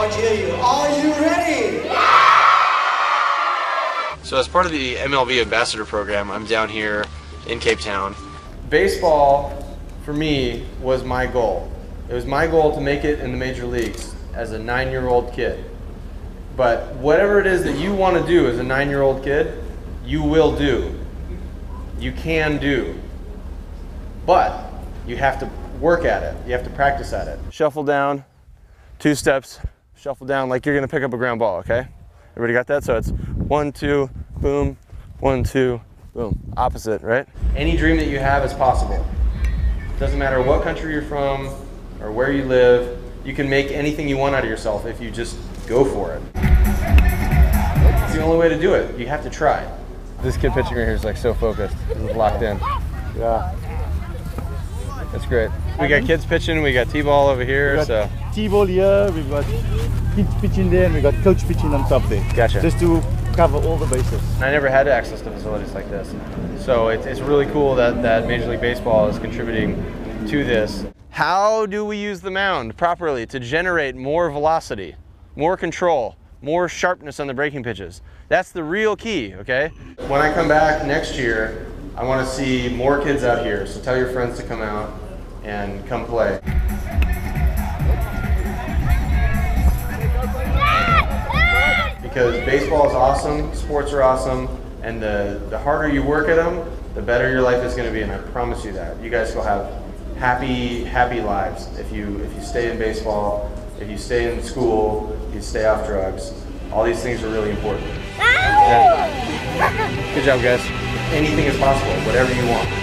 Hear you. Are you ready? So as part of the MLB Ambassador Program, I'm down here in Cape Town. Baseball, for me, was my goal. It was my goal to make it in the major leagues as a nine-year-old kid. But whatever it is that you want to do as a nine-year-old kid, you will do. You can do. But you have to work at it. You have to practice at it. Shuffle down, two steps, shuffle down like you're going to pick up a ground ball, okay? Everybody got that? So it's one, two, boom, one, two, boom. Opposite, right? Any dream that you have is possible. Doesn't matter what country you're from or where you live, you can make anything you want out of yourself if you just go for it. It's the only way to do it. You have to try. This kid pitching right here is like so focused. He's locked in. Yeah. Great. We got kids pitching, we got T-ball over here, We got so T-ball here, we've got kids pitching there, and we've got coach pitching on top there. Gotcha. Just to cover all the bases. I never had access to facilities like this. So it's, it's really cool that, that Major League Baseball is contributing to this. How do we use the mound properly to generate more velocity, more control, more sharpness on the breaking pitches? That's the real key, okay? When I come back next year, I want to see more kids out here. So tell your friends to come out and come play. because baseball is awesome, sports are awesome, and the, the harder you work at them, the better your life is going to be, and I promise you that. You guys will have happy, happy lives if you if you stay in baseball, if you stay in school, if you stay off drugs. All these things are really important. Yeah. Good job, guys. Anything is possible, whatever you want.